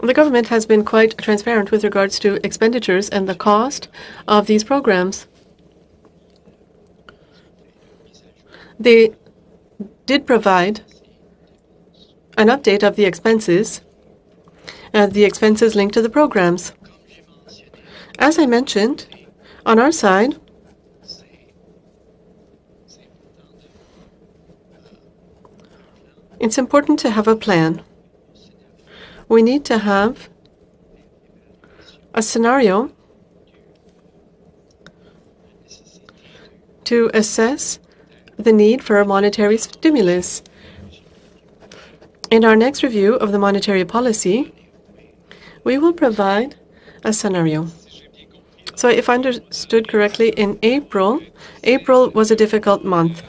The government has been quite transparent with regards to expenditures and the cost of these programs. They did provide an update of the expenses and the expenses linked to the programs. As I mentioned, on our side, it's important to have a plan. We need to have a scenario to assess the need for a monetary stimulus. In our next review of the monetary policy, we will provide a scenario. So if I understood correctly, in April, April was a difficult month.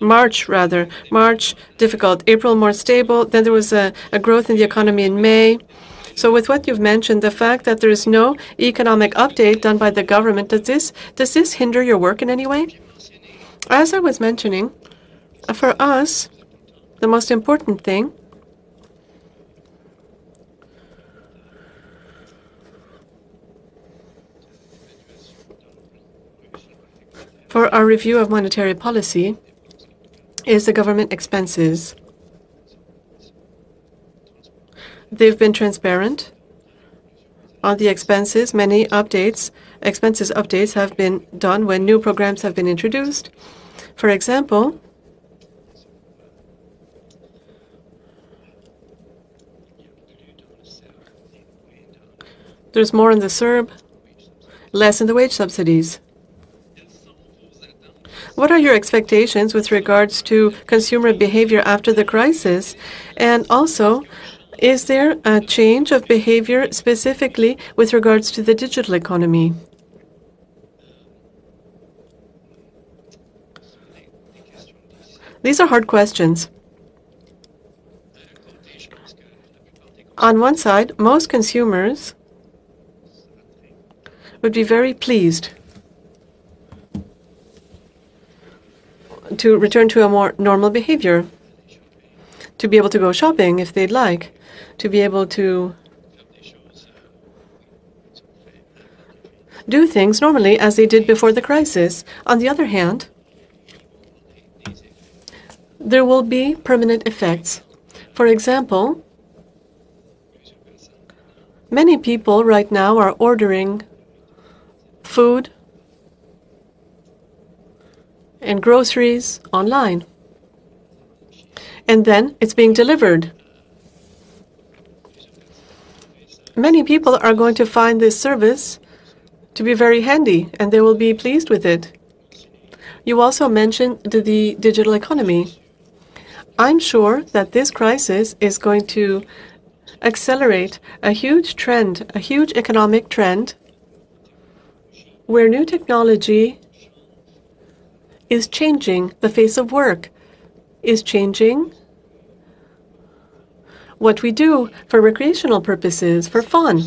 March, rather. March, difficult. April, more stable. Then there was a, a growth in the economy in May. So with what you've mentioned, the fact that there is no economic update done by the government, does this, does this hinder your work in any way? As I was mentioning, for us, the most important thing for our review of monetary policy is the government expenses. They've been transparent on the expenses. Many updates, expenses updates have been done when new programs have been introduced. For example, there's more in the CERB, less in the wage subsidies. What are your expectations with regards to consumer behavior after the crisis? And also, is there a change of behavior specifically with regards to the digital economy? These are hard questions. On one side, most consumers would be very pleased to return to a more normal behavior, to be able to go shopping if they'd like, to be able to do things normally as they did before the crisis. On the other hand, there will be permanent effects. For example, many people right now are ordering food and groceries online. And then it's being delivered. Many people are going to find this service to be very handy, and they will be pleased with it. You also mentioned the digital economy. I'm sure that this crisis is going to accelerate a huge trend, a huge economic trend, where new technology is changing the face of work, is changing what we do for recreational purposes, for fun.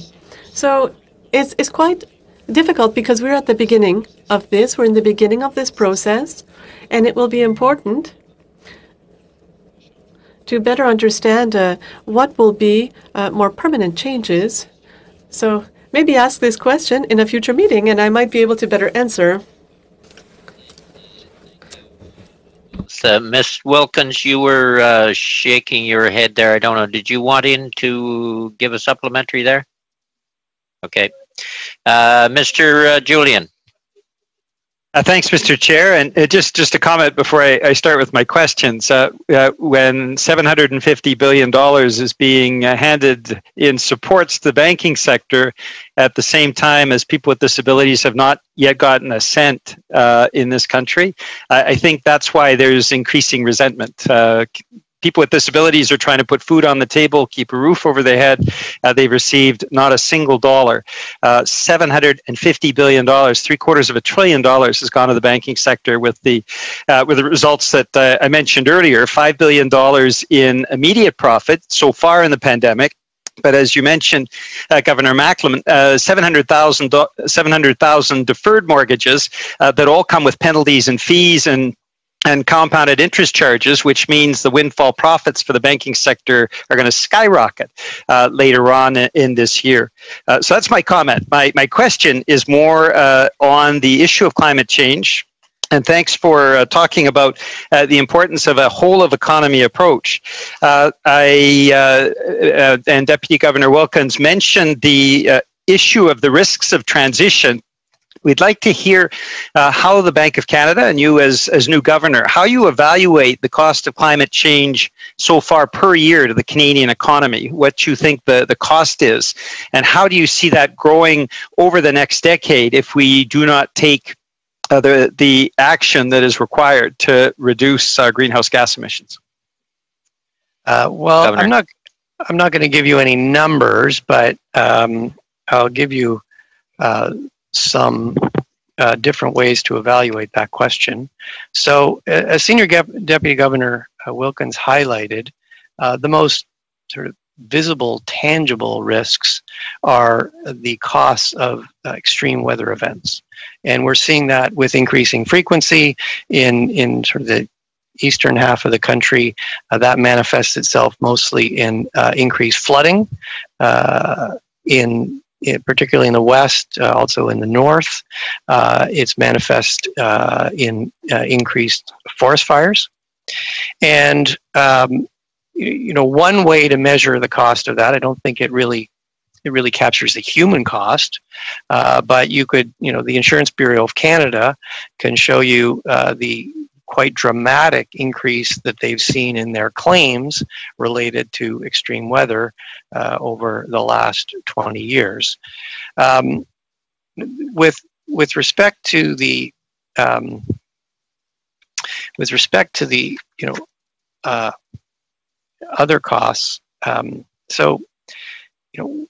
So it's, it's quite difficult because we're at the beginning of this, we're in the beginning of this process, and it will be important to better understand uh, what will be uh, more permanent changes. So maybe ask this question in a future meeting, and I might be able to better answer. Uh, Miss Wilkins, you were uh, shaking your head there. I don't know. Did you want in to give a supplementary there? Okay. Uh, Mr. Uh, Julian. Uh, thanks, Mr. Chair. And uh, just just a comment before I, I start with my questions. Uh, uh when $750 billion is being uh, handed in supports to the banking sector at the same time as people with disabilities have not yet gotten a cent uh, in this country, I think that's why there's increasing resentment people with disabilities are trying to put food on the table, keep a roof over their head. Uh, they've received not a single dollar. Uh, $750 billion, three quarters of a trillion dollars has gone to the banking sector with the, uh, with the results that uh, I mentioned earlier $5 billion in immediate profit so far in the pandemic. But as you mentioned, uh, Governor Macklem, uh, 700,000 700, deferred mortgages uh, that all come with penalties and fees and and compounded interest charges, which means the windfall profits for the banking sector are going to skyrocket uh, later on in this year. Uh, so that's my comment. My, my question is more uh, on the issue of climate change. And thanks for uh, talking about uh, the importance of a whole of economy approach. Uh, I and Deputy Governor Wilkins mentioned the issue of the risks of transition We'd like to hear uh, how the Bank of Canada and you, as, as new governor, how you evaluate the cost of climate change so far per year to the Canadian economy, what you think the, the cost is, and how do you see that growing over the next decade if we do not take uh, the, the action that is required to reduce uh, greenhouse gas emissions? Uh, well, governor. I'm not. I'm not going to give you any numbers, but um, I'll give you uh, some uh, different ways to evaluate that question. So, uh, as Senior Deputy Governor uh, Wilkins highlighted, uh, the most sort of visible, tangible risks are the costs of uh, extreme weather events. And we're seeing that with increasing frequency in, in sort of the eastern half of the country. Uh, that manifests itself mostly in increased flooding, in particularly in the west, uh, also in the north. Uh, it's manifest uh, in uh, increased forest fires. And, um, you know, one way to measure the cost of that, I don't think it really it really captures the human cost, uh, but you could, you know, the Insurance Bureau of Canada can show you uh, the quite dramatic increase that they've seen in their claims related to extreme weather uh, over the last 20 years. Um, with with respect to the um, with respect to the you know uh, other costs, um, so you know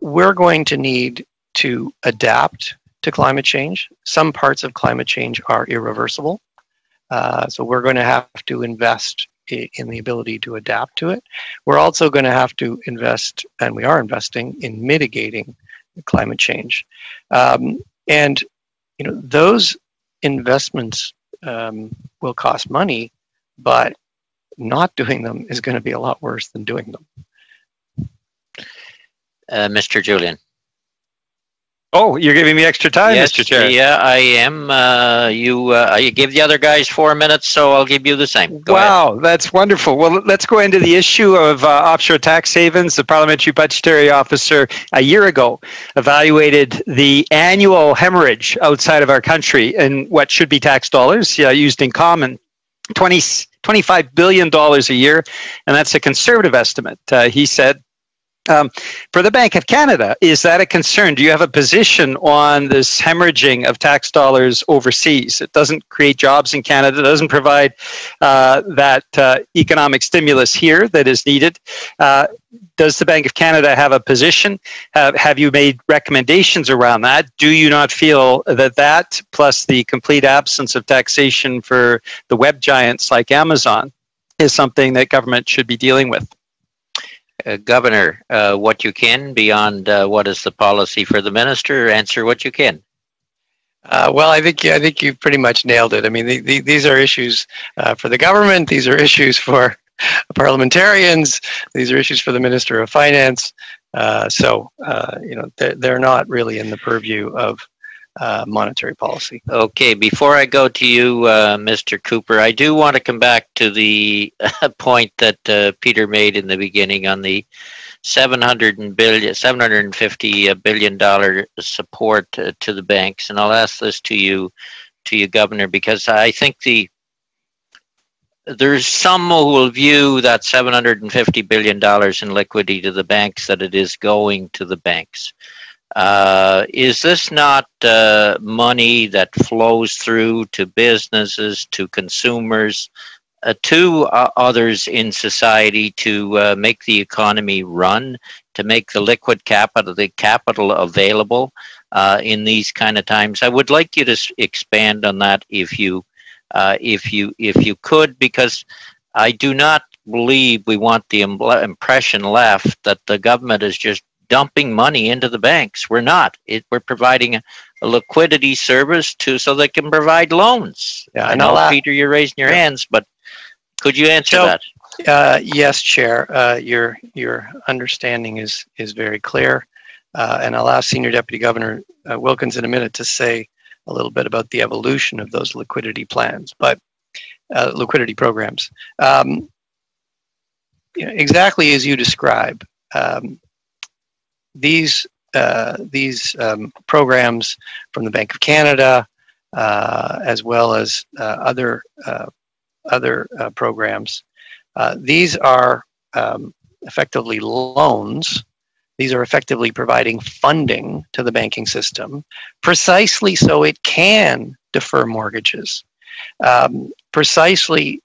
we're going to need to adapt to climate change. Some parts of climate change are irreversible. Uh, so we're going to have to invest in the ability to adapt to it. We're also going to have to invest, and we are investing in mitigating climate change. Um, and you know those investments um, will cost money, but not doing them is going to be a lot worse than doing them. Uh, Mr. Julian. Oh, you're giving me extra time, yes, Mr. Chair. Yeah, I am. Uh, you uh, you give the other guys four minutes, so I'll give you the same. Go wow, ahead. that's wonderful. Well, let's go into the issue of uh, offshore tax havens. The Parliamentary Budgetary Officer a year ago evaluated the annual hemorrhage outside of our country and what should be tax dollars used in common. 20, $25 billion a year, and that's a conservative estimate. Uh, he said um, for the Bank of Canada, is that a concern? Do you have a position on this hemorrhaging of tax dollars overseas? It doesn't create jobs in Canada, it doesn't provide uh, that uh, economic stimulus here that is needed. Uh, does the Bank of Canada have a position? Have, have you made recommendations around that? Do you not feel that that, plus the complete absence of taxation for the web giants like Amazon, is something that government should be dealing with? Uh, Governor, uh, what you can beyond uh, what is the policy for the minister. Answer what you can. Uh, well, I think I think you pretty much nailed it. I mean, the, the, these are issues uh, for the government. These are issues for parliamentarians. These are issues for the Minister of Finance. Uh, so, you know, they're, they're not really in the purview of uh, monetary policy. Okay, before I go to you, uh, Mr. Cooper, I do want to come back to the point that uh, Peter made in the beginning on the 700 billion, 750 uh, billion dollar support uh, to the banks, and I'll ask this to you, to you, Governor, because I think the there's some who will view that 750 billion dollars in liquidity to the banks that it is going to the banks. Uh, is this not uh, money that flows through to businesses, to consumers, uh, to uh, others in society to uh, make the economy run, to make the liquid capital, the capital available uh, in these kind of times? I would like you to expand on that if you, if you, if you could, because I do not believe we want the impression left that the government is just dumping money into the banks. We're not. It, we're providing a, a liquidity service to so they can provide loans. Yeah, I know, I'll Peter, you're raising your Yeah. hands, but could you answer So- that? Uh, yes, Chair. Uh, your your understanding is is very clear, uh, and I'll ask Senior Deputy Governor uh, Wilkins in a minute to say a little bit about the evolution of those liquidity plans, but uh, liquidity programs. Um, exactly as you describe, um, these uh, these um, programs from the Bank of Canada, uh, as well as uh, other uh, other uh, programs. Uh, these are um, effectively loans. These are effectively providing funding to the banking system precisely so it can defer mortgages, um, precisely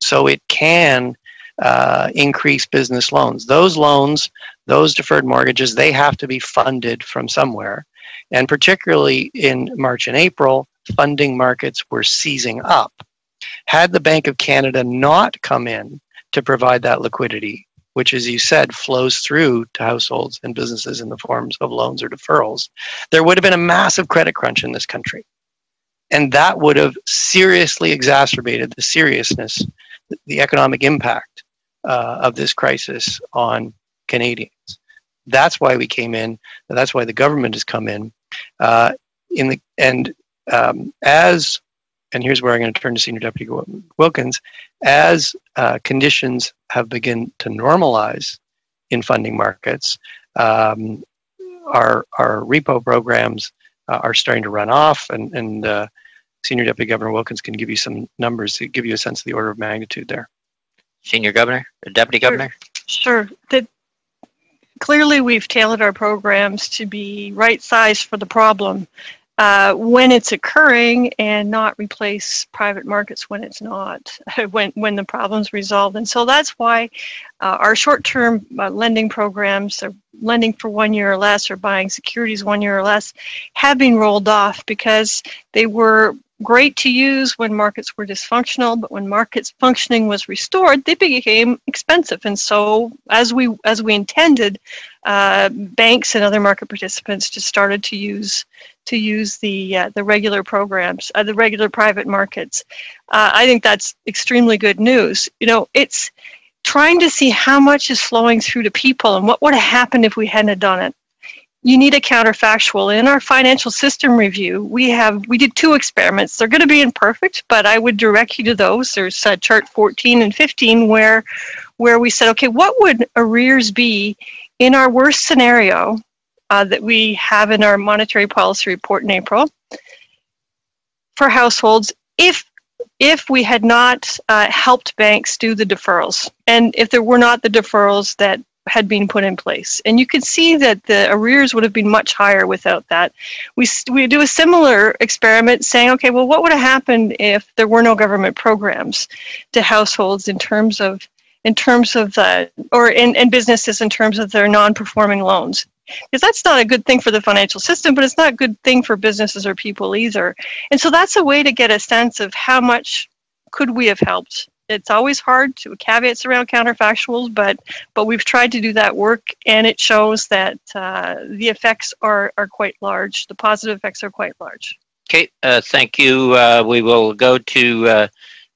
so it can uh, increase business loans. Those loans, those deferred mortgages, they have to be funded from somewhere. And particularly in March and April, funding markets were seizing up. Had the Bank of Canada not come in to provide that liquidity, which, as you said, flows through to households and businesses in the forms of loans or deferrals, there would have been a massive credit crunch in this country. And that would have seriously exacerbated the seriousness, the economic impact uh, of this crisis on Canadians. That's why we came in. That's why the government has come in. Uh, in the and um, as and here's where I'm going to turn to Senior Deputy Wilkins, as uh, conditions have begun to normalize in funding markets, um, our, our repo programs uh, are starting to run off, and, and uh, Senior Deputy Governor Wilkins can give you some numbers to give you a sense of the order of magnitude there. Senior Governor, or Deputy Sure. Governor? Sure. The, clearly, we've tailored our programs to be right sized for the problem uh, when it's occurring and not replace private markets when it's not, when, when the problem's resolved. And so that's why uh, our short term uh, lending programs, or lending for one year or less, or buying securities one year or less, have been rolled off because they were great to use when markets were dysfunctional, but when markets functioning was restored, they became expensive. And so, as we as we intended, uh, banks and other market participants just started to use to use the uh, the regular programs, uh, the regular private markets. Uh, I think that's extremely good news. You know, it's trying to see how much is flowing through to people and what would have happened if we hadn't done it you need a counterfactual. In our financial system review, we have we did two experiments. They're going to be imperfect, but I would direct you to those. There's uh, chart 14 and 15 where where we said, okay, what would arrears be in our worst scenario uh, that we have in our monetary policy report in April for households if if we had not uh, helped banks do the deferrals and if there were not the deferrals that had been put in place. And you could see that the arrears would have been much higher without that. We, we do a similar experiment saying, okay, well, what would have happened if there were no government programs to households in terms of in terms of the or in, in businesses in terms of their non-performing loans because that's not a good thing for the financial system but it's not a good thing for businesses or people either and so that's a way to get a sense of how much could we have helped it's always hard to caveats around counterfactuals, but but we've tried to do that work, and it shows that uh, the effects are are quite large. The positive effects are quite large. Okay, uh, thank you. Uh, we will go to uh,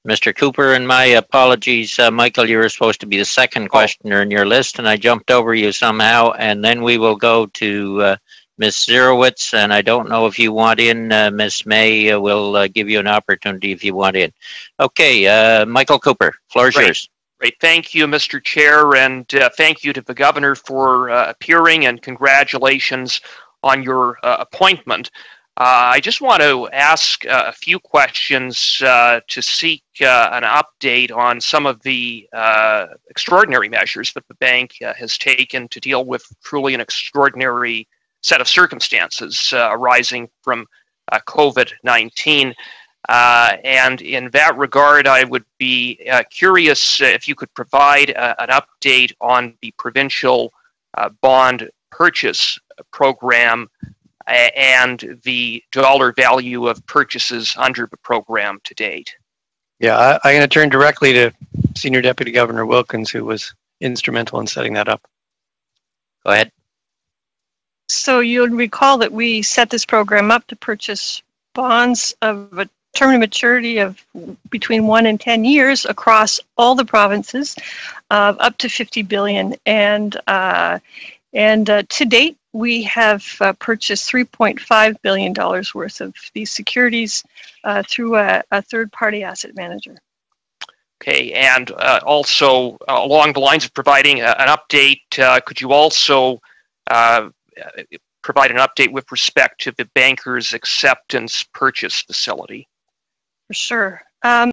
Mr. Cooper, and my apologies, uh, Michael. You were supposed to be the second questioner in your list, and I jumped over you somehow. And then we will go to uh, Ms. Dzerowicz, and I don't know if you want in. Uh, Ms. May uh, will uh, give you an opportunity if you want in. Okay, uh, Michael Cooper, floor is Great. yours. Great. Thank you, Mr. Chair, and uh, thank you to the governor for uh, appearing and congratulations on your uh, appointment. Uh, I just want to ask uh, a few questions uh, to seek uh, an update on some of the uh, extraordinary measures that the bank uh, has taken to deal with truly an extraordinary set of circumstances uh, arising from uh, COVID 19. Uh, and in that regard, I would be uh, curious if you could provide uh, an update on the provincial uh, bond purchase program uh, and the dollar value of purchases under the program to date. Yeah, I, I'm going to turn directly to Senior Deputy Governor Wilkins, who was instrumental in setting that up. Go ahead. So you'll recall that we set this program up to purchase bonds of a term to maturity of between one and 10 years across all the provinces of up to 50 billion. And, uh, and uh, to date, we have uh, purchased $3.5 billion worth of these securities uh, through a, a third party asset manager. Okay, and uh, also uh, along the lines of providing an update, uh, could you also uh, provide an update with respect to the banker's acceptance purchase facility? For sure. Um,